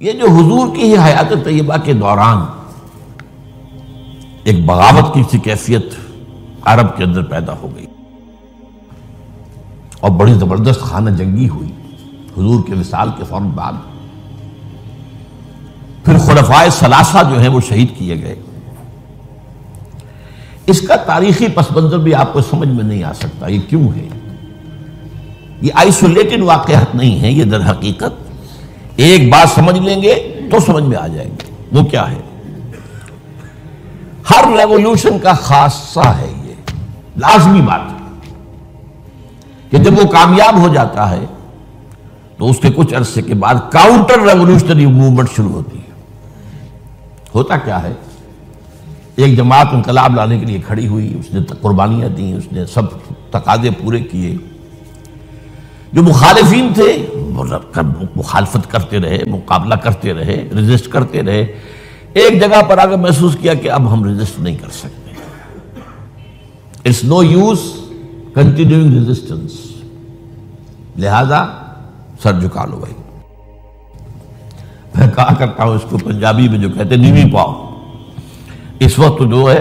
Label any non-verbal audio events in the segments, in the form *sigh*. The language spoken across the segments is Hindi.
ये जो हुजूर की ही हयात तय्यबा के दौरान एक बगावत की सी कैफियत अरब के अंदर पैदा हो गई। और बड़ी ज़बरदस्त खाना जंगी हुई, हुजूर के विसाल के फ़ौरन बाद। फिर खुलफाए सलासा जो है वो शहीद किए गए। इसका तारीखी पस मंजर भी आपको समझ में नहीं आ सकता, ये क्यों है? ये आइसोलेटेड वाकयात नहीं है, ये दर हकीकत एक बात समझ लेंगे तो समझ में आ जाएँगे। वो क्या है? हर रेवोल्यूशन का खासा है ये। लाजमी बात है। कि जब वो कामयाब हो जाता है तो उसके कुछ अरसे के बाद काउंटर रेवोल्यूशनरी मूवमेंट शुरू होती है। होता क्या है? एक जमात इंकलाब लाने के लिए खड़ी हुई, उसने कुर्बानियाँ दी, उसने सब तकाजे पूरे किए। जो मुखालिफिन थे मुखालफत करते रहे, मुकाबला करते रहे रजिस्ट करते रहे। एक जगह पर आकर महसूस किया कि अब हम रजिस्ट नहीं कर सकते। It's no use continuing resistance लिहाजा सर झुका लो भाई। मैं कहा करता हूँ इसको पंजाबी में जो कहते हैं, नीवी पाओ इस वक्त जो है,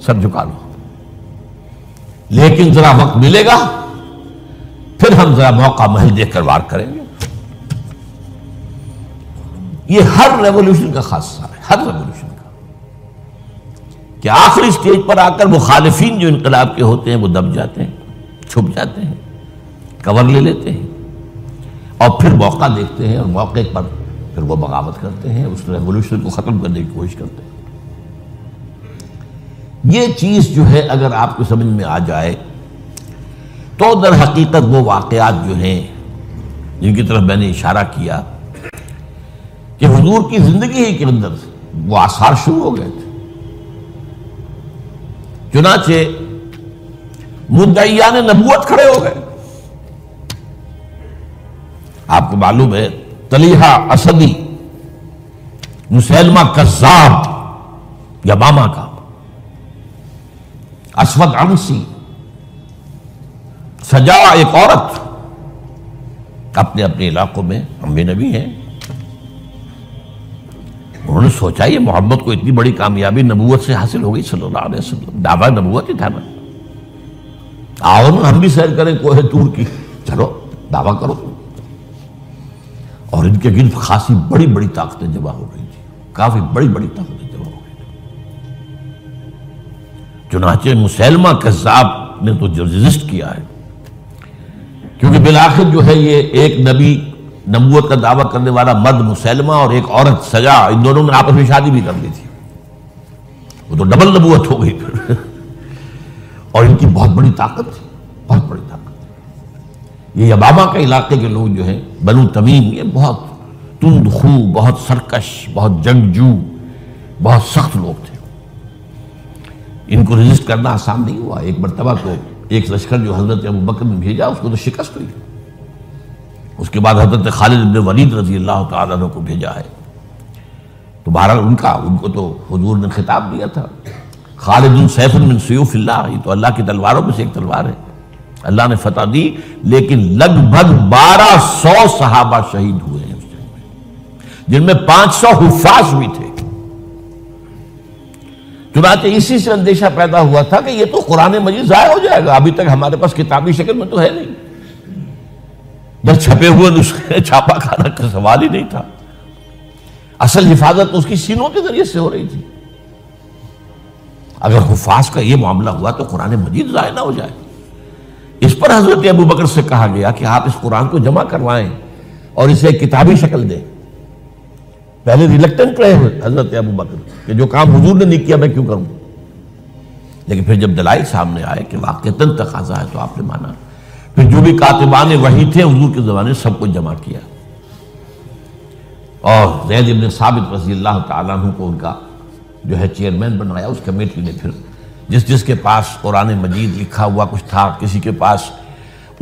सर झुका लो। लेकिन जरा वक्त मिलेगा, फिर हम जरा मौका महल देखकर वार करेंगे। ये हर रेवोल्यूशन का खासा है, हर रेवोल्यूशन का। कि आखिरी स्टेज पर आकर मुखालिफिन जो इनकलाब के होते हैं, वो दब जाते हैं, छुप जाते हैं कवर ले लेते हैं। और फिर मौका देखते हैं, और मौके पर फिर वो बगावत करते हैं, उस रेवोल्यूशन को ख़त्म करने की कोशिश करते हैं। ये चीज़ जो है, अगर आपको समझ में आ जाए तो दर हकीकत वो वाकयात जो हैं, जिनकी तरफ़ मैंने इशारा किया कि हजूर की ज़िंदगी ही के अंदर वो आसार शुरू हो गए थे। चुनाचे मुद्दैया ने नबूत खड़े हो गए। आपको मालूम है, तलीहा असदी मुसलमा कज्जाब यमामा का। असवद अंसी, सजा एक औरत अपने अपने इलाकों में हम भी नबी हैं। उन्होंने सोचा ये मोहम्मद को इतनी बड़ी कामयाबी नबूवत से हासिल हो गई। दावा नबूवत ही था ना। आओ ना, हम भी सैर करें कोहे तूर की। चलो, दावा करो। और इनके गिर्द खासी बड़ी बड़ी ताकतें जमा हो गई थी। काफ़ी बड़ी बड़ी ताकतें जमा हो गई थी। चुनाचे मुसलमा कजाब ने तो जो रजिस्ट किया है। क्योंकि बिलाखिर जो है ये एक नबी नबूत का दावा करने वाला मर्द मुसलमा और एक औरत सजा इन दोनों ने आपस में शादी भी कर ली थी। वो तो डबल नबूत हो गई फिर। *laughs* और इनकी बहुत बड़ी ताकत थी, बहुत बड़ी ताकत ये अबामा के इलाके के लोग जो हैं, बनु तमीम, ये बहुत तुंद खू, बहुत सरकश, बहुत जंगजू, बहुत सख्त लोग थे। इनको रजिस्ट करना आसान नहीं हुआ। एक मरतबा तो एक लश्कर जो हज़रत अबू बकर ने भेजा, उसको तो शिकस्त हुई। उसके बाद हज़रत खालिद इब्न वलीद रज़ी अल्लाह तु को भेजा है। तो बहरहाल उनका, उनको तो हजूर ने खिताब दिया था। खालिद सैफुल सयूफ़िल्ला ये तो अल्लाह की तलवारों में से एक तलवार है। अल्लाह ने फतह दी, लेकिन लगभग बारह सौ सहाबा शहीद हुए हैं उस जिनमें पाँच सौ हुफाज भी थे। चुनाचे इसी से अंदेशा पैदा हुआ था कि ये तो कुरान मजीद जाया हो जाएगा। अभी तक हमारे पास किताबी शक्ल में तो है नहीं। बस छपे हुए नुस्खे छापा खाना का सवाल ही नहीं था। असल हिफाजत उसकी सीनों के ज़रिए से हो रही थी। अगर हुफाज का यह मामला हुआ तो कुरान मजीद जाया ना हो जाए। इस पर हज़रत अबू बकर से कहा गया कि आप इस कुरान को जमा करवाएँ और इसे किताबी शक्ल दें। पहले रिलेक्टेंट रहे हज़रत अबू बकर कि जो काम हुजूर ने नहीं किया, मैं क्यों करूँ? लेकिन फिर जब दलाई सामने आए कि वाकता तकाजा है तो आपने माना। फिर जो भी कातिबान वही थे, हजूर के ज़माने सबको जमा किया। और जैद इबन साबित रज़ी अल्लाह तु को उनका जो है चेयरमैन बनाया उस कमेटी ने फिर जिस, जिसके पास कुरान मजीद लिखा हुआ कुछ था, किसी के पास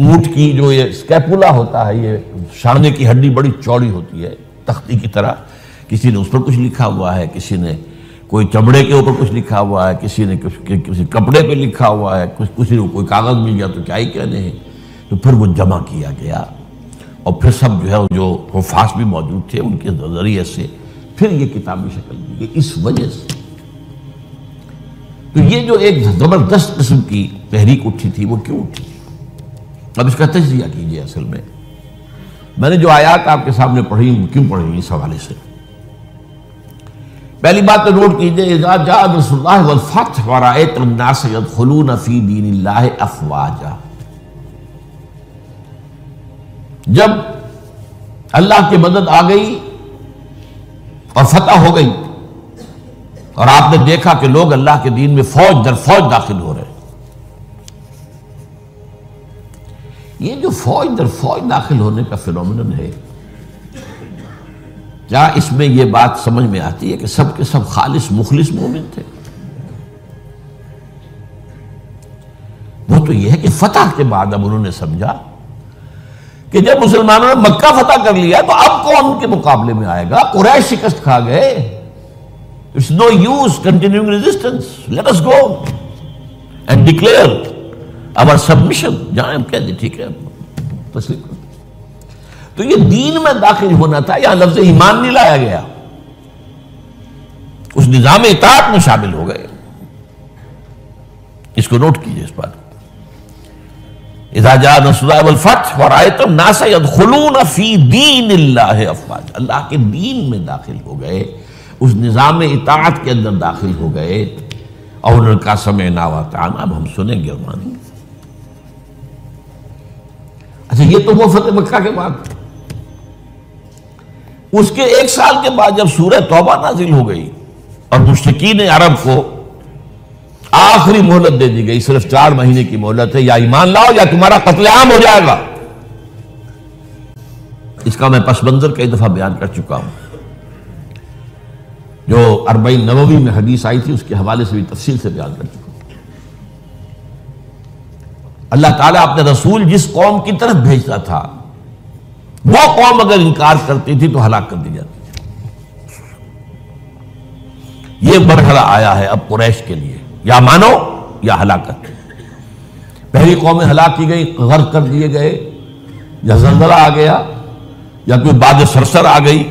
ऊँट की जो ये स्कैपुला होता है, ये शाने की हड्डी बड़ी चौड़ी होती है, तख्ती की तरह, किसी ने उस पर कुछ लिखा हुआ है, किसी ने कोई चमड़े के ऊपर कुछ लिखा हुआ है, किसी ने कुछ, किसी कपड़े पे लिखा हुआ है, कुछ किसी को कोई कागज़ मिल गया तो क्या ही कहने हैं। तो फिर वो जमा किया गया। और फिर सब जो है, जो हफास भी मौजूद थे, उनके ज़रिए से फिर ये किताबी शक्ल दी गई। इस वजह से। तो ये जो एक ज़बरदस्त किस्म की तहरीक उठी थी, वो क्यों उठी? अब इसका तजिया कीजिए असल में। मैंने जो आयात आपके सामने पढ़ी क्यों पढ़ी इस हवाले से? पहली बात तो नोट कीजिए फ़ी दीन अफवाजा। जब अल्लाह की मदद आ गई और फतह हो गई और आपने देखा कि लोग अल्लाह के दीन में फौज दर फौज दाखिल हो रहे ये जो फौज दर फौज दाखिल होने का फिनोमिन है, क्या इसमें यह बात समझ में आती है कि सबके सब खालिश मुखलिस मोमिन थे? वो तो यह है कि फतह के बाद अब उन्होंने समझा कि जब मुसलमानों ने मक्का फतह कर लिया तो अब कौन के मुकाबले में आएगा? कुरैश शिकस्त खा गए। It's no use continuing resistance let us go and declare our submission जहाँ हम कहते ठीक है, तस्लीम तो ये दीन में दाखिल होना था यहाँ लफ्ज ईमान नहीं लाया गया। उस निज़ाम इतात में शामिल हो गए। इसको नोट कीजिए इस बात अल्लाह के दीन में दाखिल हो गए, उस निज़ाम इतात के अंदर दाखिल हो गए। और उनका समय नावातान अब हम सुनेंगे और अच्छा ये तो वो फतेह मक्का के बाद। उसके एक साल के बाद जब सूरह तौबा नाजिल हो गई और मुश्किन अरब को आखिरी मोहलत दे दी गई, सिर्फ़ चार महीने की मोहलत है, या ईमान लाओ या तुम्हारा कत्लेआम हो जाएगा। इसका मैं पस मंजर कई दफ़ा बयान कर चुका हूँ। जो अरबई नबवी में हदीस आई थी, उसके हवाले से भी तफसील से बयान कर चुका अल्लाह ताला अपने रसूल जिस कौम की तरफ़ भेजता था, वो कौम अगर इनकार करती थी तो हलाक कर दी जाती थी। ये मरहला आया है अब कुरैश के लिए। या मानो या हलाकत। पहली कौमें हलाक की गई, गर्क कर दिए गए, या जलजला आ गया, या कोई बाद सरसर आ गई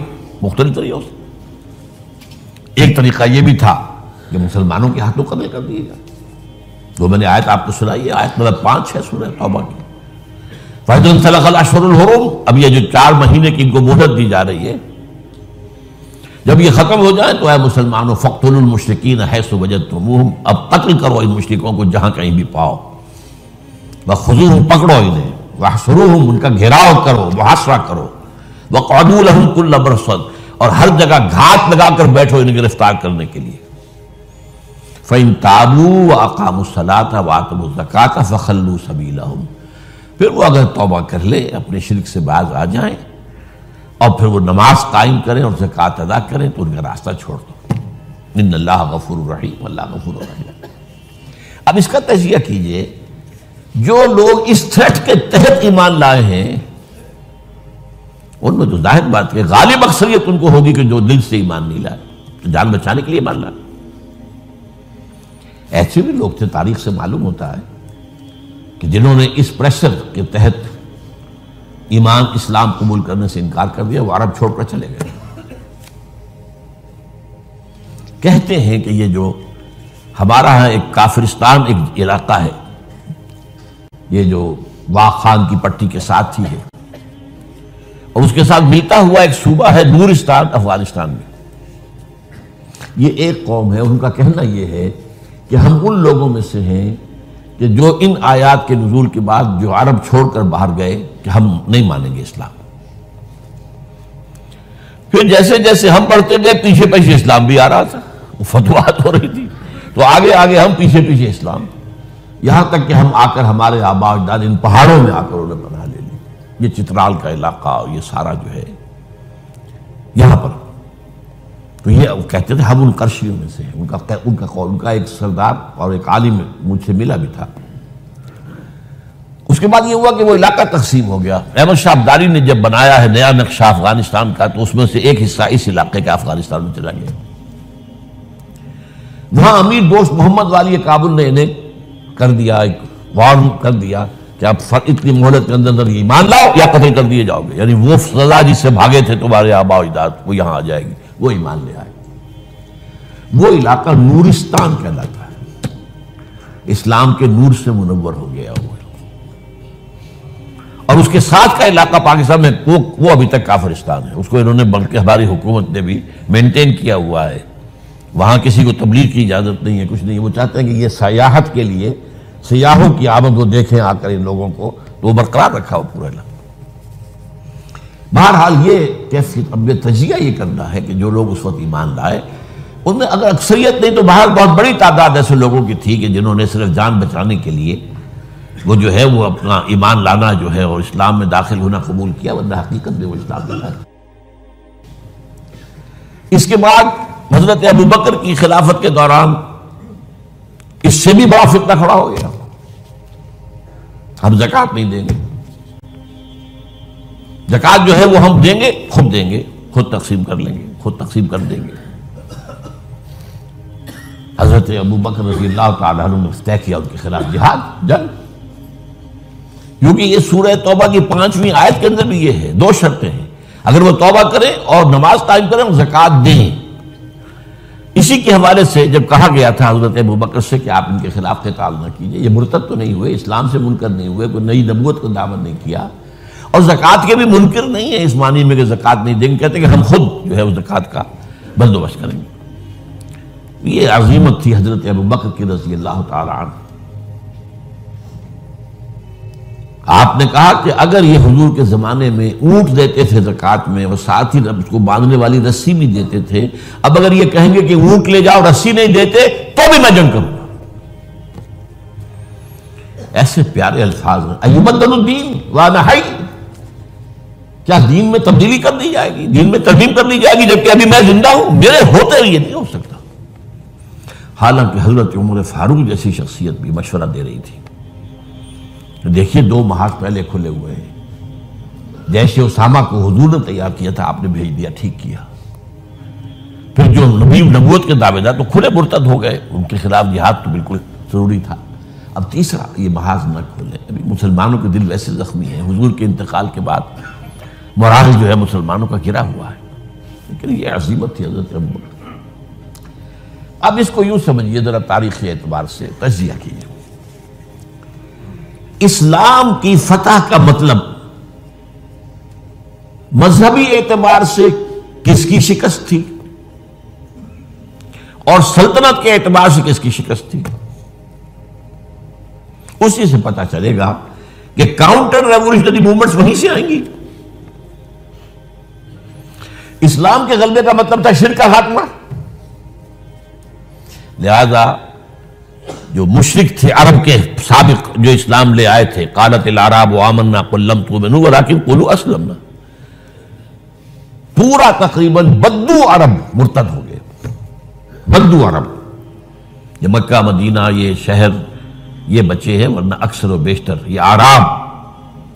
मुख्तलि तरीकों से। एक तरीका यह भी था कि मुसलमानों के हाथों कतल कर दिए जाए जो मैंने आयत आपको सुनाई आयत मतलब पाँच छह सुने तोबा की। फैजल अब ये जो चार महीने की इनको मोहलत दी जा रही है जब ये ख़त्म हो जाए तो है मुसलमानों फ़ख्तुलमशरकिन है सुबजत तुम अब कत्ल करो इन मुशरकों को जहाँ कहीं भी पाओ। वह खजूर पकड़ो इन्हें। वह शुरू उनका घेराव करो, मुहासरा करो। वह कौदूल बरसद और हर जगह घात लगाकर बैठो इन्हें गिरफ़्तार करने के लिए। फ़ैन ताबू व अकामसलाता फ़खल्लू सबीला फिर वो अगर तोबा कर ले, अपने शिरक से बाज आ जाए और फिर वो नमाज़ कायम करें और जक़ात अदा करें तो उनका रास्ता छोड़ दो। इन अल्लाह गफुर रहीम, अल्लाह गफुर रहीम। अब इसका तजिया कीजिए, जो लोग इस थ्रेट के तहत ईमान लाए हैं, उनमें तो ज़ाहिर बात है, गालिब अक्सरियत उनको होगी कि जो दिल से ईमान नहीं लाए तो जान बचाने के लिए ईमान लाए। ऐसे भी लोग थे, तारीख से मालूम होता है कि जिन्होंने इस प्रेशर के तहत ईमान इस्लाम कबूल करने से इनकार कर दिया, वो अरब छोड़कर चले गए। कहते हैं कि ये जो हमारा है, एक काफिरिस्तान, एक इलाका है, ये जो वाह खान की पट्टी के साथ ही है। और उसके साथ मिलता हुआ एक सूबा है नूरिस्तान, अफ़गानिस्तान में। ये एक कौम है उनका कहना यह है कि हम उन लोगों में से हैं कि जो इन आयात के नजूल के बाद जो अरब छोड़कर बाहर गए कि हम नहीं मानेंगे इस्लाम। फिर जैसे जैसे हम पढ़ते गए, पीछे पीछे इस्लाम भी आ रहा था। फतवात हो रही थी। तो आगे आगे हम पीछे पीछे इस्लाम। यहाँ तक कि हम आकर हमारे आबाद इन पहाड़ों में आकर उन्हें बना ले ली। ये चित्राल का इलाका ये सारा जो है, यहाँ पर तो ये कहते थे, हम उन कर्शियों में से उनका उनका उनका एक सरदार और एक आलिम मुझसे मिला भी था। उसके बाद ये हुआ कि वो इलाका तकसीम हो गया। अहमद शाह अब्दारी ने जब बनाया है नया नक्शा अफ़गानिस्तान का तो उसमें से एक हिस्सा इस इलाके का अफ़गानिस्तान में चला गया। वहाँ अमीर दोस्त मोहम्मद वाली काबुल ने इन्हें कर दिया, एक वार्न कर दिया कि आप इतनी मोहलत के अंदर अंदर ईमान लाओ या कत्ल कर दिए जाओगे। यानी वो सजा जिससे भागे थे, तुम्हारे आबा इजाद वो यहाँ आ जाएगी। वो ईमान ले आए। वो इलाका नूरिस्तान कहलाता है। इस्लाम के नूर से मुनवर हो गया वो। और उसके साथ का इलाका पाकिस्तान में वो वो अभी तक काफरिस्तान है। उसको इन्होंने बल्कि हमारी हुकूमत ने भी मेंटेन किया हुआ है। वहाँ किसी को तबलीग की इजाज़त नहीं है, कुछ नहीं है। वो चाहते हैं कि ये सयाहत के लिए, सयाहों की आमद वो देखें आकर इन लोगों को तो वो बरकरार रखा हो पूरा इलाका। बहरहाल ये कैफियत अब तजिया ये करना है कि जो लोग उस वक्त ईमान लाए, उनमें अगर अक्सरियत नहीं तो बाहर बहुत बड़ी तादाद ऐसे लोगों की थी कि जिन्होंने सिर्फ़ जान बचाने के लिए वो जो है वो अपना ईमान लाना जो है और इस्लाम में दाखिल होना कबूल किया, वरना हकीकत में वो इस्लाम में इसके बाद हज़रत अबू बकर की खिलाफत के दौरान इससे भी बड़ा फितना खड़ा हो गया। हम जक़ात नहीं देंगे। जक़ात जो है वो हम देंगे, खुद देंगे, खुद तकसीम कर लेंगे, खुद तकसीम कर देंगे। हज़रत अबू बकर ने तय किया उनके खिलाफ जिहाद, जंग। क्योंकि ये सूरह तौबा की पांचवी आयत के अंदर भी ये है, दो शर्तें हैं। अगर वो तौबा करें और नमाज़ कायम करें और जक़ात दें। इसी के हवाले से जब कहा गया था हज़रत अबू बकर से कि आप इनके खिलाफ कताल ना कीजिए, ये मुरतब तो नहीं हुए, इस्लाम से मुनकर नहीं हुए, कोई नई नबूत को दावत नहीं किया। और जक़ात के भी मुनकर नहीं है। इस मानी में कि जक़ात नहीं देंगे, कहते कि हम खुद जो है उस जक़ात का बंदोबस्त करेंगे। ये अजीमत थी हज़रत अबू बकर की रज़ी अल्लाह आपने कहा कि अगर ये हजूर के ज़माने में ऊँट देते थे जक़ात में और साथ ही उसको बांधने वाली रस्सी भी देते थे, अब अगर ये कहेंगे कि ऊँट ले जाओ, रस्सी नहीं देते तो भी मैं जंग करूँगा। ऐसे प्यारे अल्फाज हैं। अयुबद्दीन वाना हाई क्या दीन में तब्दीली कर दी जाएगी? दीन में तरमीम कर दी जाएगी, जबकि अभी मैं ज़िंदा हूँ। मेरे होते ये नहीं हो सकता। हालाँकि हज़रत उमर फारूक जैसी शख्सियत भी मशवरा दे रही थी। देखिए, दो महाज पहले खुले हुए हैं। जैसे उसामा को हजूर ने तैयार किया था, आपने भेज दिया, ठीक किया। फिर जो नबी नबूत के दावेदार तो खुले मुर्तद हो गए। उनके खिलाफ जिहाद तो बिल्कुल ज़रूरी था। अब तीसरा, ये महाज न खोले। अभी मुसलमानों के दिल वैसे जख्मी है। हजूर के इंतकाल के बाद मोराल जो है मुसलमानों का गिरा हुआ है। लेकिन ये अजीमत थी हज़रत अब इसको यूँ समझिए, जरा तारीखी एतबार से तजिया कीजिए। इस्लाम की फतह का मतलब मजहबी एतबार से किसकी शिकस्त थी? और सल्तनत के एतबार से किसकी शिकस्त थी? उसी से पता चलेगा कि काउंटर रेवोल्यूशनरी मूवमेंट्स वहीं से आएँगी। इस्लाम के गलबे का मतलब था शिर का खात्मा। लिहाजा जो मुशरक थे, अरब के सबक जो इस्लाम ले आए थे, कालत आराब आमन्ना कुल्लम तो बनू राकिन कुलू असलम पूरा तकरीबन बद्दू अरब मुर्तद हो गए। बद्दू अरब। ये मक्का, मदीना, ये शहर, ये बचे हैं, वरना अक्सर व बेशतर ये आराब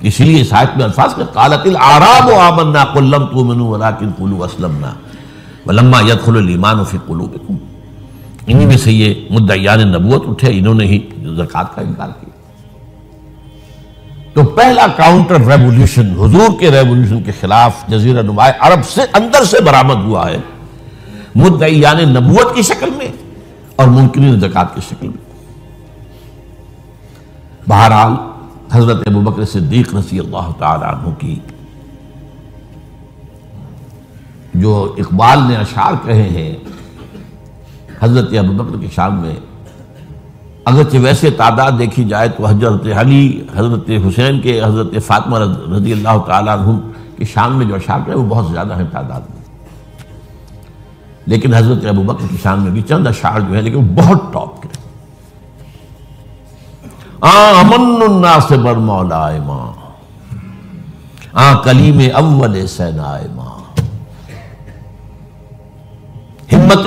इसीलिए साहिब में अल्फाज के कालतिल आराब आमन्ना कुल्लम तो मनू राकिन कुलू असलम वलम्मा ईमान फ़ी कुलूबिकुम। इन्हीं में से ये मुद्दायान नबूत उठे, इन्होंने ही जक़ात का इनकार किया। तो पहला काउंटर रेवोल्यूशन हजूर के रेवोल्यूशन के खिलाफ जजीरा नुमाए अरब से अंदर से बरामद हुआ है, मुद्दायान नबूत की शक्ल में और मुमकिन जक़ात की शक्ल में। बहरहाल हज़रत अबू बकर सिद्दीक रसी अल्लाह तु की। जो इकबाल ने अशार कहे हैं, हज़रत अबू बकर की शान में, अगरचे वैसे तादाद देखी जाए तो हज़रत अली, हज़रत हुसैन के, हज़रत फ़ातमा रज़ी अल्लाह तुम की शान में जो अशार है वो बहुत ज़्यादा है तादाद में। लेकिन हज़रत अबू बकर की शान में भी चंद अशार जो है, लेकिन बहुत टॉप के अमन्ना से बर मौलाए माँ आ कलीम अव्वल सैनाए माँ हिम्मत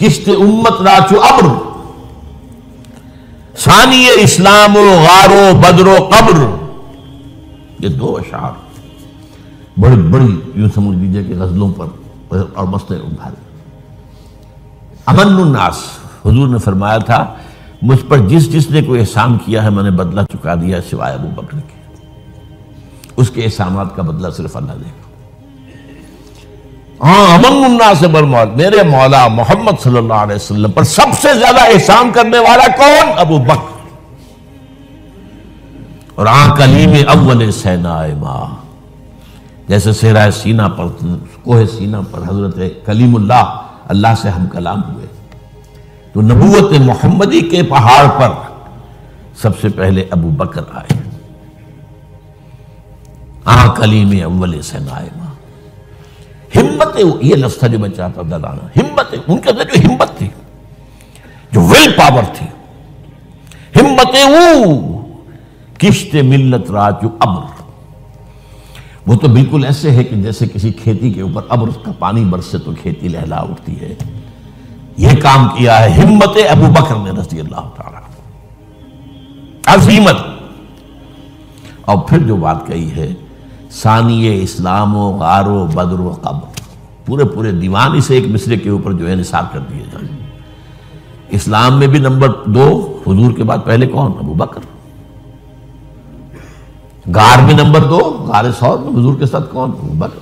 किश्त उम्मत राचो अब्र। सानी इस्लाम गारो बदरो कब्र। ये दो अशार। बड़ी बड़ी, यूँ समझ लीजिए कि गजलों पर और मसले उभारे अमन उन्नास हुजूर ने फरमाया था मुझ पर जिस जिसने कोई एहसान किया है, मैंने बदला चुका दिया सिवाय अबू बकर के। उसके एहसानात का बदला सिर्फ़ अल्लाह देगा हाँ अमन मुन्ना से बरमौत मेरे मौला मोहम्मद सल्लल्लाहु अलैहि वसल्लम पर सबसे ज़्यादा एहसान करने वाला कौन? अबू बकर। और आ कलीम अव्वल सैना माँ। जैसे सेरा सीना पर, कोह सीना पर हज़रत कलीमुल्लाह, अल्लाह से हम कलाम हुए। तो नबूत मोहम्मदी के पहाड़ पर सबसे पहले अबू बकर आए। आ कलीम अव्वल सनायमा हिम्मत, ये लफ्ज था जो मैं चाहता दलाना हिम्मत, उनके अंदर जो हिम्मत थी, जो विल पावर थी, हिम्मत किश्त मिल्लत राजू अब्र। वो तो बिल्कुल ऐसे है कि जैसे किसी खेती के ऊपर अब्र का पानी बरसे तो खेती लहला उठती है। ये काम किया है हिम्मत अबू बकर ने रसी अल्लाह अजीमत। और फिर जो बात कही है, सानिय इस्लामो गारो बदर कब्र। पूरे पूरे दीवान से एक मिसरे के ऊपर जो है निसार कर दिए जाए। इस्लाम में भी नंबर दो, हुजूर के बाद पहले कौन? अबू बकर। गार में नंबर दो गार सौर में हुजूर के साथ कौन? Abu Bakr.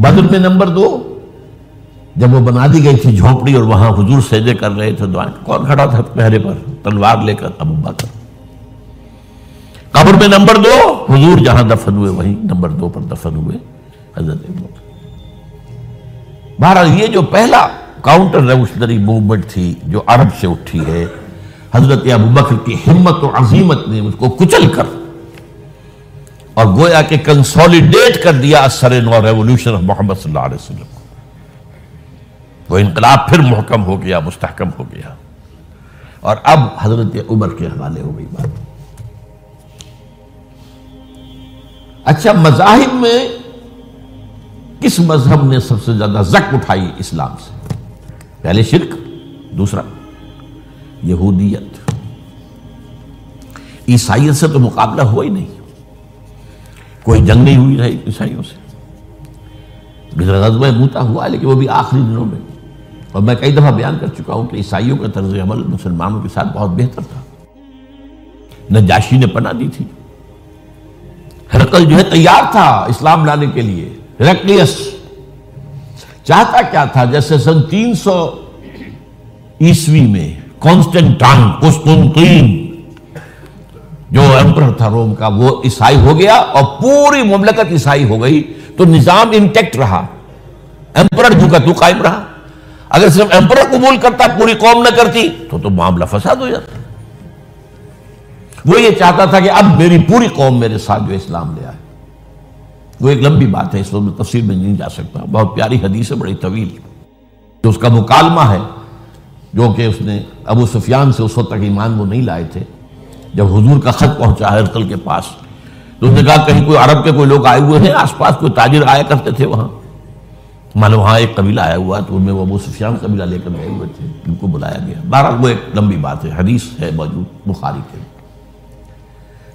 बद्र में नंबर दो जब वो बना दी गई थी झोपड़ी और वहाँ हुजूर सजे कर रहे थे दुआ कौन खड़ा था पहरे पर? तलवार लेकर अबू बकर। कब्र में नंबर दो। हुजूर जहाँ दफन हुए, वहीं नंबर दो पर दफन हुए हज़रत बहरहाल, ये जो पहला काउंटर रेवोल्यूशनरी मूवमेंट थी, जो अरब से उठी है, हज़रत अबू बकर की हिम्मत और अजीमत ने उसको कुचल कर और गोया के कंसोलिडेट कर दिया असर रेवोल्यूशन ऑफ़ मोहम्मद सल्लल्लाहु अलैहि वसल्लम वो इनकलाब फिर महकम हो गया मुस्तकम हो गया। और अब हज़रत उमर के हवाले हो गई बात। अच्छा मजाहिब में किस मज़हब ने सबसे ज़्यादा जक उठाई इस्लाम से? पहले शिरक, दूसरा यहूदियत। ईसाइयत से तो मुकाबला हुआ ही नहीं। कोई जंग नहीं हुई ईसाइयों से। गजब मूता हुआ, लेकिन वो भी आखिरी दिनों में। और मैं कई दफ़ा बयान कर चुका हूँ कि ईसाइयों का तर्ज अमल मुसलमानों के साथ बहुत बेहतर था। नजाशी ने पना दी थी। हरकल जो है तैयार था इस्लाम लाने के लिए। हेरक्लियस चाहता क्या था? जैसे सन 300 ईस्वी में कॉन्स्टेंटाइन जो एम्पर था रोम का, वो ईसाई हो गया और पूरी ममलकत ईसाई हो गई। तो निज़ाम इंटेक्ट रहा। एम्पर झुका तू कायम रहा। अगर सिर्फ़ एम्पर कबूल करता, पूरी कौम न करती तो तो मामला फसाद हो जाता। वो ये चाहता था कि अब मेरी पूरी कौम मेरे साथ जो इस्लाम ले आए। वो एक लंबी बात है, इस वक्त तफसील में नहीं जा सकता। बहुत प्यारी हदीस है, बड़ी तवील। तो उसका मुकालमा है, जो कि उसने अबू सुफियान से उस वक्त तक ईमान वो नहीं लाए थे। जब हुजूर का खत पहुँचा हरकल के पास तो उसने कहा, कहीं कोई अरब के कोई लोग आए हुए हैं, आसपास कोई ताजिर आया करते थे वहाँ। मानो वहाँ एक कबीला आया हुआ तो उनमें वो अबू सुफियान कबीला लेकर गए हुए थे, उनको बुलाया गया। बहरहाल, वो एक लंबी बात है, हदीस है मौजूद, बुखारी के।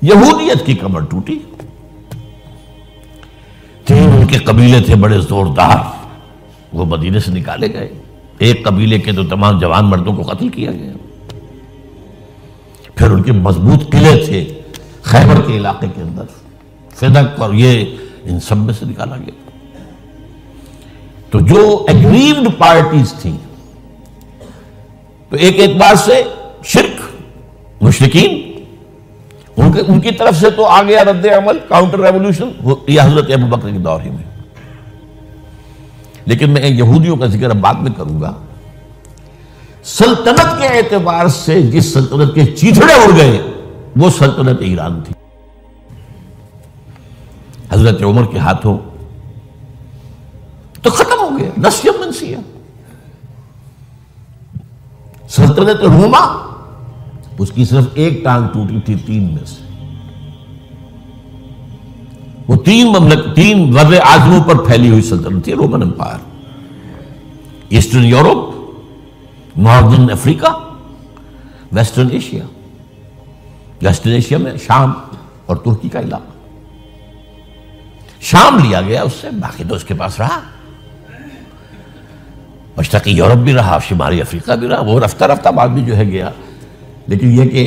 यहूदियत की कमर टूटी। तीन उनके कबीले थे बड़े जोरदार, वो मदीने से निकाले गए। एक कबीले के तो तमाम जवान मर्दों को कत्ल किया गया। फिर उनके मज़बूत किले थे खैबर के इलाके के अंदर। फिदक और ये इन सब में से निकाला गया। तो जो एग्रीव्ड पार्टीज़ थी तो एक एतबार से शिरक, मुशरकिन, उनके, उनकी तरफ़ से तो आ गया रद्द अमल काउंटर रेवोल्यूशन यह हज़रत अबू बकर के दौर ही में। लेकिन मैं यहूदियों का ज़िक्र बाद में करूँगा। सल्तनत के एतबार से जिस सल्तनत के चीथड़े उड़ गए, वो सल्तनत ईरान थी। हज़रत उमर के हाथों तो खत्म हो गया नस्यम मनसिया सल्तनत रोमा उसकी सिर्फ़ एक टांग टूटी थी तीन में से। वो तीन ममलक, तीन वर्र आजमों पर फैली हुई सल्तनत थी, Roman empire. Eastern Europe, northern Africa, western Asia. Western Asia में शाम और तुर्की का इलाका। शाम लिया गया उससे, बाकी तो उसके पास रहा। मशरक़ी यूरोप भी रहा शुमारी अफ्रीका भी रहा वो रफ्ता रफ्ता बाद में जो है गया। लेकिन यह कि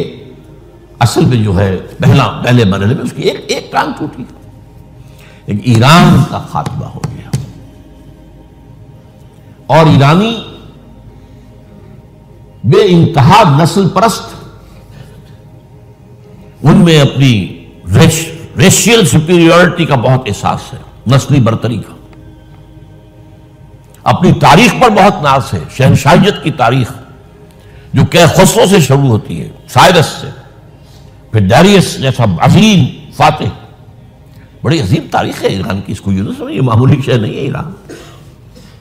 असल में जो है पहला पहले मरहले में उसकी एक एक टांग टूटी। एक ईरान का खात्मा हो गया। और ईरानी बे इंतहा नस्ल परस्त उनमें अपनी रेश, रेशियल सुपीरियोरिटी का बहुत एहसास है नस्ली बरतरी का। अपनी तारीख पर बहुत नाज है, शहनशाहियत की तारीख, जो कै खसरों से शुरू होती है, साइरस से, फिर डैरियस जैसा अजीम फातेह। बड़ी अजीम तारीख है ईरान की, इसको यूँ समझिए मामूली शहर नहीं है ईरान।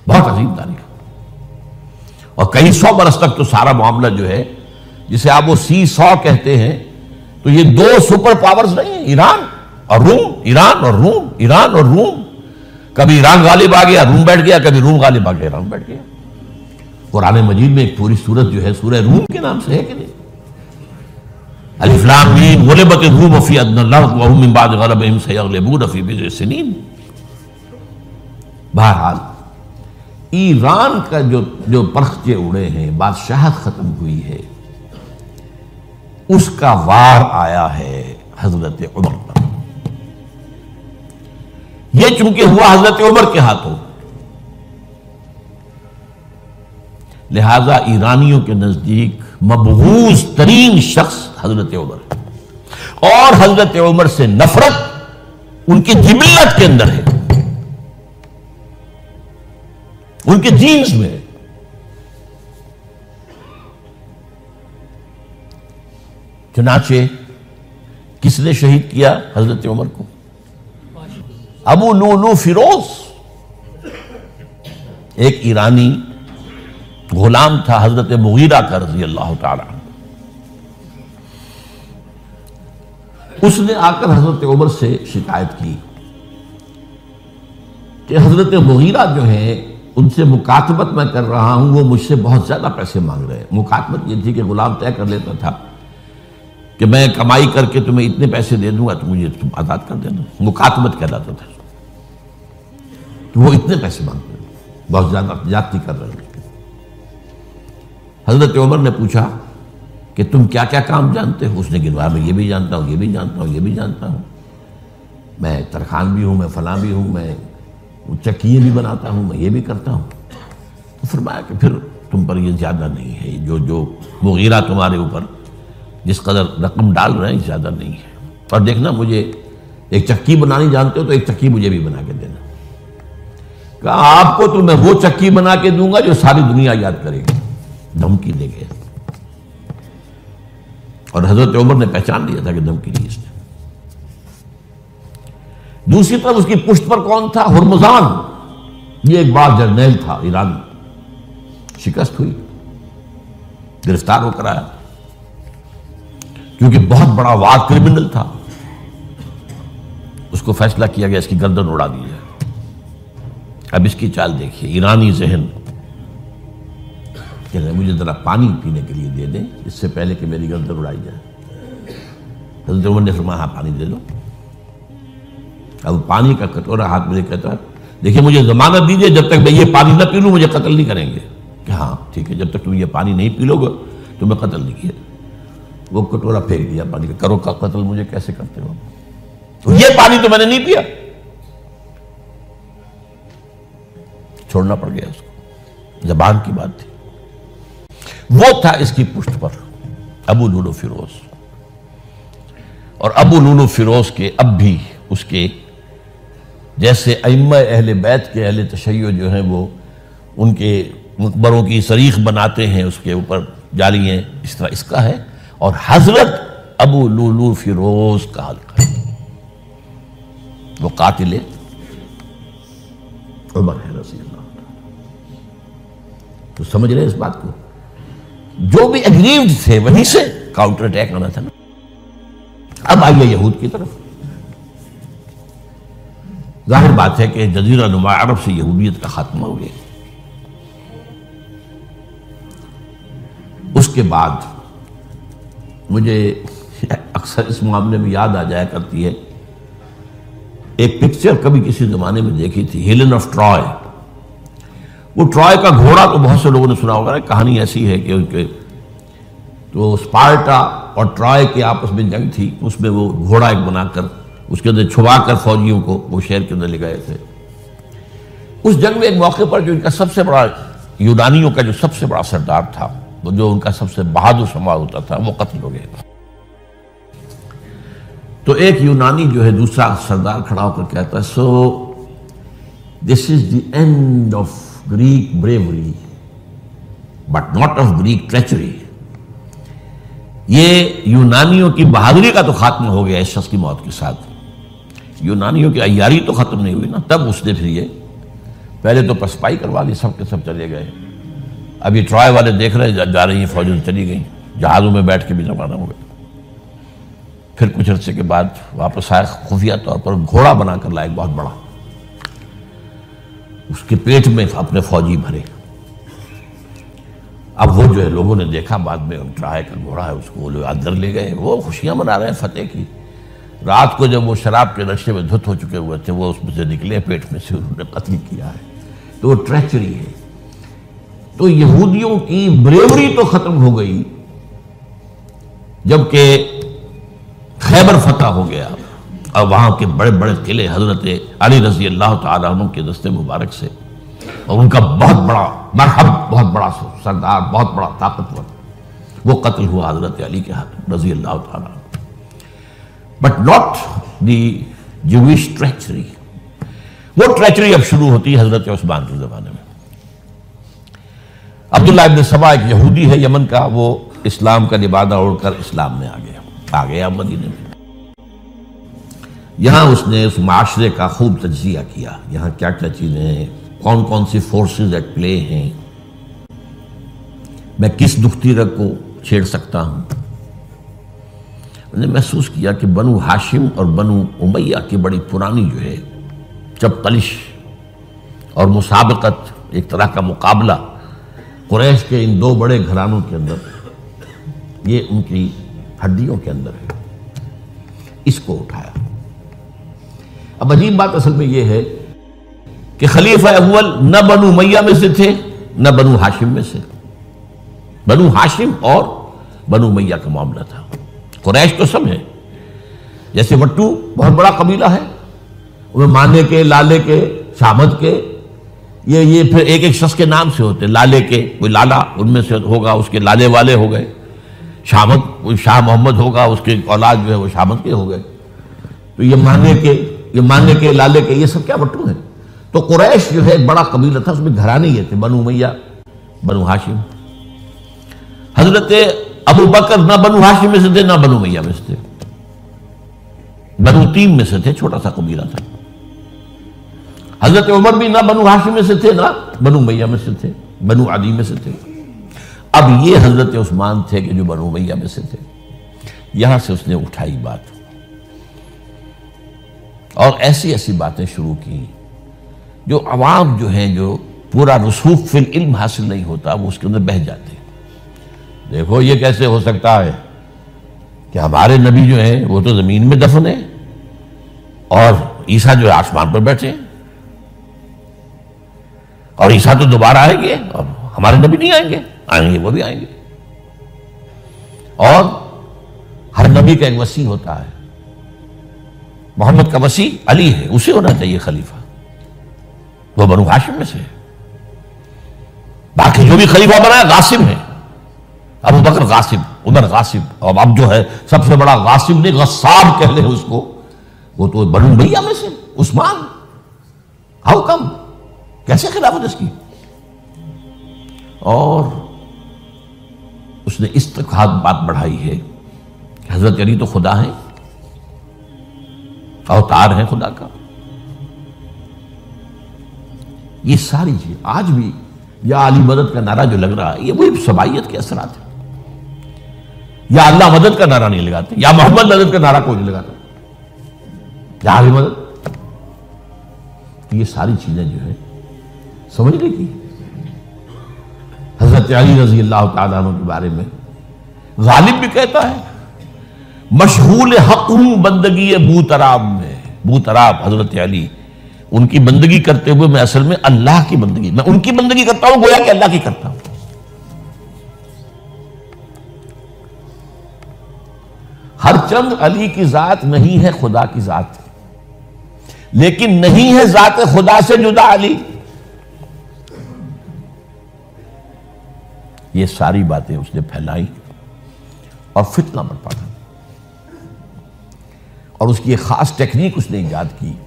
बहुत अजीम तारीख और कई सौ बरस तक तो सारा मामला जो है, जिसे आप वो सी सौ कहते हैं तो ये दो सुपर पावर्स नहीं है, ईरान और रूम, ईरान और रूम, ईरान और रूम। कभी ईरान गालिब आ गया, रूम बैठ गया, कभी रूम गालिब आ गया ईरान बैठ गया। कुरान मजीद में एक पूरी सूरत जो है, सूरह रूम के नाम से है कि नहीं? बहरहाल, ईरान का जो जो परखचे उड़े हैं, बादशाह खत्म हुई है, उसका वार आया है हज़रत उमर पर। यह चूँकि हुआ हज़रत उमर के हाथों। लिहाजा ईरानियों के नज़दीक मबूज तरीन शख्स हज़रत उमर और हज़रत उमर से नफरत उनकी जिमिलत के अंदर है। उनके जीन्स में चुनाचे किसने शहीद किया हज़रत उमर को? अबू लूलू फिरोज। एक ईरानी गुलाम था, हज़रत मुगीरा का रज़ी अल्लाह ताला। उसने आकर हज़रत उमर से शिकायत की कि हज़रत मुगीरा जो है, उनसे मुकातबत मैं कर रहा हूँ, वो मुझसे बहुत ज़्यादा पैसे मांग रहे हैं। मुकातबत ये थी कि गुलाम तय कर लेता था कि मैं कमाई करके तुम्हें इतने पैसे दे दूँगा तो मुझे तुम आज़ाद कर देना। मुकातबत कहलाता था। तो वो इतने पैसे मांगते हैं। बहुत ज़्यादा जाति कर रहे हैं। हज़रत उमर ने पूछा कि तुम क्या क्या काम जानते हो? उसने गिनवाया मैं ये भी जानता हूँ, ये भी जानता हूँ, ये भी जानता हूँ। मैं तरखान भी हूँ, मैं फलां भी हूँ, मैं चक्किए भी बनाता हूँ, मैं ये भी करता हूँ। तो फरमाया कि फिर तुम पर ये ज़्यादा नहीं है जो जो मुगीरा तुम्हारे ऊपर, जिस कदर रकम डाल रहे हैं ज़्यादा नहीं है। और देखना, मुझे एक चक्की बनानी जानते हो तो एक चक्की मुझे भी बना के देना। आपको तो मैं वो चक्की बना के दूँगा जो सारी दुनिया याद करेगी। धमकी दे गए। और हज़रत उमर ने पहचान लिया था कि धमकी दी इसने। दूसरी तरफ़ उसकी पुष्ट पर कौन था? हुरमजान। ये एक बार जर्नैल था, ईरान। शिकस्त हुई। गिरफ़्तार होकर आया। क्योंकि बहुत बड़ा वाद क्रिमिनल था। उसको फैसला किया गया, इसकी गर्दन उड़ा दी अब इसकी चाल देखिए, ईरानी जहन। कह रहे मुझे ज़रा पानी पीने के लिए दे दें, इससे पहले कि मेरी गर्दन उड़ाई जाए। हज़रत उमर ने फरमाया हाँ पानी दे दो। अब पानी का कटोरा हाथ में कहता है देखिए, मुझे जमानत दीजिए, जब तक मैं ये पानी ना पी लूँ, मुझे कत्ल नहीं करेंगे। कि हाँ ठीक है, जब तक तुम ये पानी नहीं पी लोगे तो मैं कत्ल नहीं किया। वो कटोरा फेंक दिया पानी का। करो का, कत्ल मुझे कैसे करते हो? तो ये पानी तो मैंने नहीं पिया। छोड़ना पड़ गया उसको। जबान की बात थी। वो था इसकी पुष्ट पर, अबू लूलो फिरोज। और अबू लूलो फिरोज के अब भी उसके जैसे अम्मा अहल बैत के अहल तशैय जो हैं वो, उनके मकबरों की शरीक बनाते हैं, उसके ऊपर जालियाँ इस तरह इसका है। और हज़रत अबू लूलू फिरोज का हल्का वो कातिल उमर है तो समझ रहे इस बात को? जो भी एग्रीव्ड थे, वहीं से काउंटर अटैक आना था ना। अब आइए यहूद की तरफ़। ज़ाहिर बात है कि जजीरा नुमा अरब से यहूदियत का खात्मा हो गया। उसके बाद मुझे अक्सर इस मामले में याद आ जाया करती है। एक पिक्चर कभी किसी जमाने में देखी थी हिलन ऑफ़ ट्रॉय वो ट्रॉय का घोड़ा तो बहुत से लोगों ने सुना होगा कहानी ऐसी है कि उनके तो स्पार्टा और ट्रॉय के आपस में जंग थी, उसमें वो घोड़ा एक बनाकर, उसके अंदर छुपा कर फौजियों को वो शहर के अंदर ले गए थे। उस जंग में एक मौके पर जो इनका सबसे बड़ा, यूनानियों का जो सबसे बड़ा सरदार था, वो जो उनका सबसे बहादुर समाज होता था, वो कत्ल हो गया। तो एक यूनानी जो है दूसरा सरदार खड़ा होकर कहता है so this is the end of Greek bravery but not of Greek treachery ये यूनानियों की बहादुरी का तो खात्मा हो गया शख्स की मौत के साथ। यूनानियों की अयारी तो खत्म नहीं हुई ना तब उसने फिर ये पहले तो पसपाई करवा ली सब के सब चले गए। अभी ट्रॉय वाले देख रहे जा, जा रही हैं फौजें चली गई जहाज़ों में बैठ के भी रवाना हो गए। फिर कुछ अर्से के बाद वापस आए खुफिया तौर पर घोड़ा बनाकर लाए बहुत बड़ा। उसके पेट में अपने फौजी भरे। अब वो जो है, लोगों ने देखा, बाद में ट्राय का घोड़ा है, उसको वो अंदर ले गए। वो खुशियाँ मना रहे हैं, फतेह की। रात को जब वो शराब के नशे में धुत हो चुके हुए थे, वो उसमें से निकले, पेट में से उन्होंने कत्ल किया है। तो वो ट्रैचरी है। तो यहूदियों की ब्रेवरी तो खत्म हो गई, जबकि खैबर फतह हो गया। और वहाँ के बड़े बड़े किले हज़रत अली रज़ी अल्लाह तु के दस्ते मुबारक से। और उनका बहुत बड़ा मरहब, बहुत बड़ा सरदार, बहुत बड़ा ताकतवर। वो कत्ल हुआ हज़रत अली के हाथ रज़ी अल्लाह बट नॉट दी ट्रेचरी वो ट्रेचरी अब शुरू होती है हज़रत उस्मान के जमाने में। अब्दुल्ला इब्न सबा एक यहूदी है, यमन का, वो इस्लाम का लिबादा उड़कर इस्लाम में आ गया। आ गया मदीने में। यहाँ उसने उस माशरे का खूब तजिया किया। यहाँ क्या क्या चीज़ें हैं? कौन कौन सी फोर्सेस एट प्ले हैं? मैं किस दुखती रग को छेड़ सकता हूँ? मैंने महसूस किया कि बनु हाशिम और बनु उमैया की बड़ी पुरानी जो है जब तलिश और मुसाबकत एक तरह का मुकाबला कुरैश के इन दो बड़े घरानों के अंदर, ये उनकी हड्डियों के अंदर है। इसको उठाया। अब अजीब बात असल में यह है कि खलीफा अव्वल न बनु मैया में से थे, न बनु हाशिम में से। बनु हाशिम और बनु मैया का मामला था। कुरैश तो सब है। जैसे वट्टू बहुत बड़ा कबीला है उनमें माने के, लाले के शामद के, ये ये फिर एक एक शख्स के नाम से होते लाले के, कोई लाला उनमें से होगा, उसके लाले वाले हो गए। शामद कोई शाह मोहम्मद होगा, उसके औलाद जो है वो शामद के हो गए। तो ये माने के ये माने के, लाले के, ये सब क्या बटू है? तो कुरैश जो है एक बड़ा कबीला था, उसमें घराने ये थे, बनु मैया, बनु हाशिम। हज़रत अबू बकर ना बनु हाशिम में से थे, ना बनु मैया में से थे। बनु तीन में से थे, छोटा सा कबीला था। हज़रत उमर भी ना बनु हाशिम में से थे, ना बनु मैया में से थे, बनु आदि में से थे। अब ये हज़रत उस्मान थे कि जो बनु मैया में से थे। यहाँ से उसने उठाई बात। और ऐसी ऐसी बातें शुरू की। जो आवाम जो हैं, जो पूरा रसूख फिल इल्म हासिल नहीं होता, वो उसके अंदर बह जाते देखो ये कैसे हो सकता है कि हमारे नबी जो हैं, वो तो ज़मीन में दफन है और ईसा जो है आसमान पर बैठे और ईसा तो दोबारा आएँगे और हमारे नबी नहीं आएँगे आएँगे वो भी आएँगे। और हर नबी का एक वसी होता है। मोहम्मद का वसी अली है, उसे होना चाहिए खलीफा। वो बनु हाशिम में से है। बाकी जो भी खलीफा बना है, गासिम है। अबू बकर गासिम, उमर गासिम, और अब जो है, सबसे बड़ा गासिम ने गसाब कह ले उसको। वो तो बनु भैया में से, उस्मान। How come? कैसे खिलाफत इसकी? और उसने इस तक हाथ बात बढ़ाई है हज़रत अली तो खुदा है। अवतार है खुदा का। ये सारी चीज़ आज भी या अली मदद का नारा जो लग रहा है, ये वही सबाइत के असरात है। या अल्लाह मदद का नारा नहीं लगाते, या मोहम्मद मदद का नारा कोई नहीं लगाता। या अली मदद। ये सारी चीज़ें जो है, समझ गई थी हज़रत अली रज़ी अल्लाह तु के बारे में गालिब भी कहता है मशहूल हक हकुम बंदगी बूतराब में। बूतराब हज़रत अली। उनकी बंदगी करते हुए मैं असल में अल्लाह की बंदगी, मैं उनकी बंदगी करता हूँ, गोया कि अल्लाह की करता हूँ। हर चंद अली की जात नहीं है खुदा की जात। लेकिन नहीं है जात खुदा से जुदा अली। ये सारी बातें उसने फैलाई और फितना बरपा था। और उसकी एक खास टेक्निक उसने ईजाद की।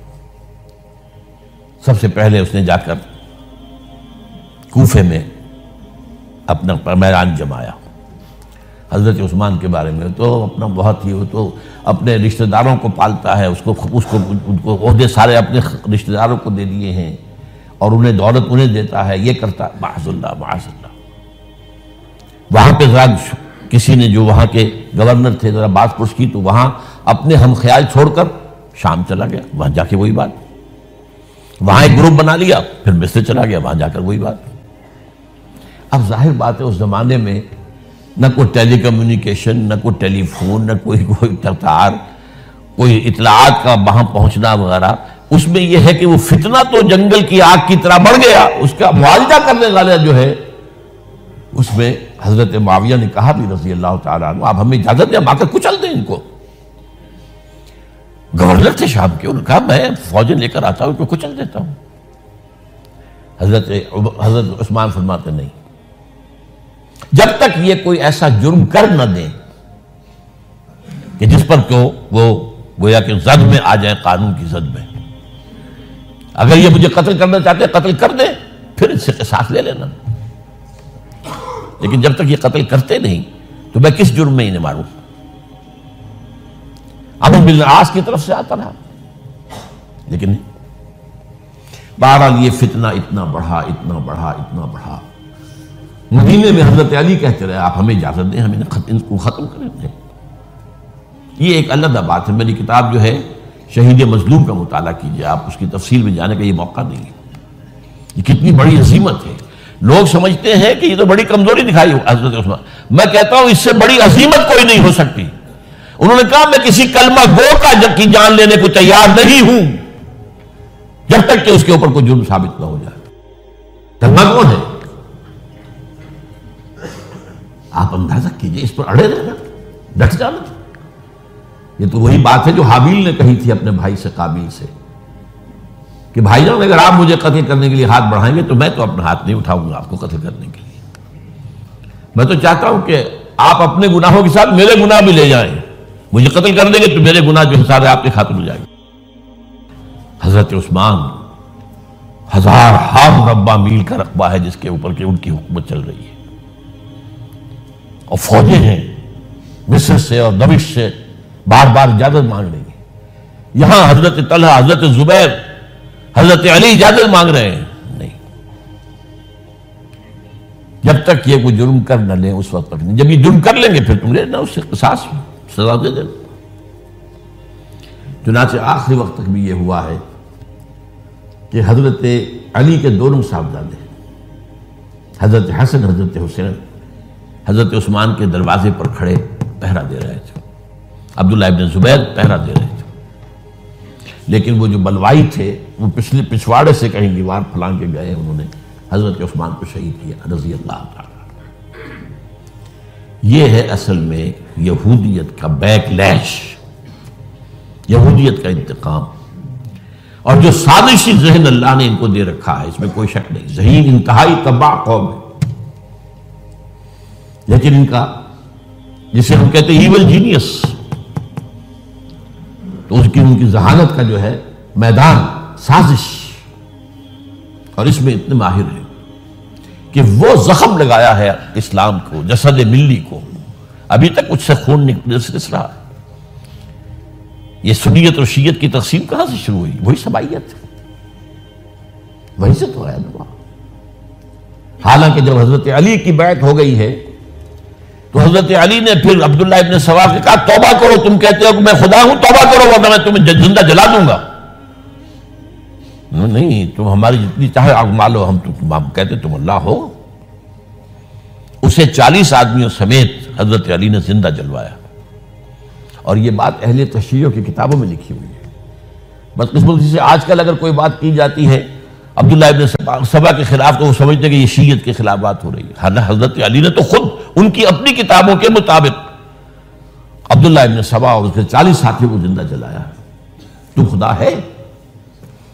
सबसे पहले उसने जाकर कूफे में अपना मैदान जमाया। हज़रत उस्मान के बारे में तो अपना बहुत ही तो अपने रिश्तेदारों को पालता है, उसको उसको उनको अहदे सारे अपने रिश्तेदारों को दे दिए हैं और उन्हें दौलत उन्हें देता है, ये करता बाजुल्ला बाजुल्ला वहाँ पे ज़रा किसी ने जो वहाँ के गवर्नर थे, ज़रा बात पुरुष की तो वहाँ अपने हम ख्याल छोड़कर शाम चला गया, वहाँ जाके वही बात। वहाँ एक ग्रुप बना लिया, फिर मिस्र चला गया, वहाँ जाकर वही बात। अब ज़ाहिर बात है, उस ज़माने में न कोई टेली कम्युनिकेशन न कोई टेलीफोन, न कोई कोई तार कोई इतलात का वहाँ पहुँचना वगैरह, उसमें यह है कि वो फितना तो जंगल की आग की तरह बढ़ गया, उसका मुआवजा करने वाला जो है, उसमें हज़रत माविया ने कहा भी रज़ी अल्लाह तुम आप हमें इजाज़त दें आकर कुचल दें इनको। गवर्नर थे शाम के उन्होंने कहा मैं फौजें लेकर आता हूँ, उनको कुचल देता हूँ। हज़रत हज़रत उस्मान फरमाते, नहीं। जब तक ये कोई ऐसा जुर्म कर न दे कि जिस पर क्यों वो गोया कि जद में आ जाए कानून की जद में। अगर ये मुझे कत्ल करना चाहते हैं, कत्ल कर दे, फिर इससे साथ ले लेना। लेकिन जब तक ये कत्ल करते नहीं तो मैं किस जुर्म में इन्हें मारूं? अब बिल आस की तरफ़ से आता रहा। लेकिन बहरहाल ये फितना इतना बढ़ा इतना बढ़ा इतना बढ़ा। मदीने में हज़रत अली कहते रहे, आप हमें इजाज़त दें, हम इनको खत्म करें। ये एक अलग बात है। मेरी किताब जो है, शहीद मजलूम का मुताला कीजिए। आप उसकी तफसील में जाने का ये मौका नहीं है ये कितनी बड़ी अजीमत है। लोग समझते हैं कि ये तो बड़ी कमज़ोरी दिखाई हज़रत मैं कहता हूँ, इससे बड़ी अजीमत कोई नहीं हो सकती। उन्होंने कहा, मैं किसी कलमा गो का की जान लेने को तैयार नहीं हूँ, जब तक कि उसके ऊपर कोई जुर्म साबित ना हो जाए। कलमा कौन है? आप अंदाज़ा कीजिए, इस पर अड़े रहना, डट जाना। ये तो वही बात है जो हाबिल ने कही थी अपने भाई से, काबिल से, कि भाईजान अगर आप मुझे कत्ल करने के लिए हाथ बढ़ाएँगे तो मैं तो अपना हाथ नहीं उठाऊँगा आपको कत्ल करने के लिए। मैं तो चाहता हूँ कि आप अपने गुनाहों के साथ मेरे गुनाह भी ले जाएँ। मुझे कत्ल कर देंगे तो मेरे गुनाह जो हिसाब है आपके खाते में जाएँगे। हज़रत उस्मान हज़ार हार रब्बा मील का रकबा है जिसके ऊपर के उनकी हुकूमत चल रही है। और फौजें हैं, मिस्र से और दबिश से बार बार इजाज़त मांग रही है। यहाँ हज़रत तलहा, हज़रत जुबैर, हज़रत अली इजाज़त मांग रहे हैं। नहीं। जब तक ये कोई जुर्म कर न ले, उस वक्त तक नहीं। जब ये जुर्म कर लेंगे, फिर तुम लेना उससे सास सजा दे देना चुनाचे आखिरी वक्त तक भी ये हुआ है कि हज़रत अली के दोनों साहबजादे, हज़रत हसन, हज़रत हुसैन, हज़रत उस्मान के दरवाजे पर खड़े पहरा दे रहे थे। अब्दुल्ला इब्न जुबैर पहरा दे रहे थे। लेकिन वो जो बलवाई थे, वो पिछले पिछवाड़े से कहीं दीवार फलांग के गए उन्होंने हज़रत उस्मान को शहीद किया रज़ी अल्लाह ये है असल में यहूदियत का बैकलैश, यहूदियत का इंतकाम। और जो साजिशी जहन अल्लाह ने इनको दे रखा है, इसमें कोई शक नहीं। जहीन इंतहाई तबाह कौम है। लेकिन इनका, जिसे हम कहते हैं ईवल जीनियस तो उसकी, उनकी जहानत का जो है मैदान, साजिश। और इसमें इतने माहिर है। कि वो जख्म लगाया है इस्लाम को जसद मिल्ली को। अभी तक उससे खून निकल रहा है। ये सुनीयत और शीयत की तकसीम कहाँ से शुरू हुई? वही सबाइत वहीं से तो है हालाँकि जब हज़रत अली की बैत हो गई है तो हज़रत अली ने फिर अब्दुल्ला इबन सवाल से कहा, तौबा करो, तुम कहते हो कि मैं खुदा हूँ, तौबा करो, वरना मैं तुम्हें ज़िंदा जला दूँगा। नहीं तुम हमारी जितनी चाहे आग मालो हम तो तुम हम कहते तुम अल्लाह हो। उसे चालीस आदमियों समेत हज़रत अली ने ज़िंदा जलवाया। और यह बात अहले तशीयों की किताबों में लिखी हुई है। बदकिस्मती से आजकल अगर कोई बात की जाती है अब्दुल्ला इब्न सबा के खिलाफ तो वो समझते हैं कि ये शीयत के खिलाफ बात हो रही है। हज़रत अली ने तो खुद उनकी अपनी किताबों के मुताबिक अब्दुल्ला इब्न सबा और उसके चालीस साथियों को ज़िंदा जलाया। तू खुदा है?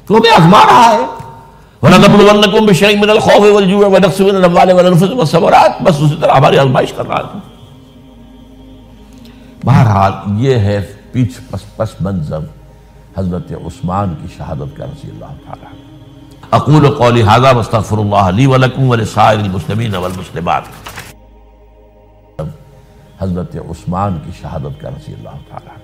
तो हमें आजमा रहा है वनबलवन्नकुम बिशैइन मिनल खौफ वल जूअ व नक्स मिनल अमवाल वल अनफुस वस समरात बस उसी तरह हमारी आजमाइश कर रहा है बहरहाल ये है पीछ पस पस मंजर हज़रत उस्मान की शहादत का रसी अल्लाह ताला अकूल कौली हाजा वस्तफ़ुल्लाह ली वलकुम वलसाइल मुस्लिमीन वल मुस्लिमात हज़रत उस्मान की शहादत का रसी अल्लाह ताला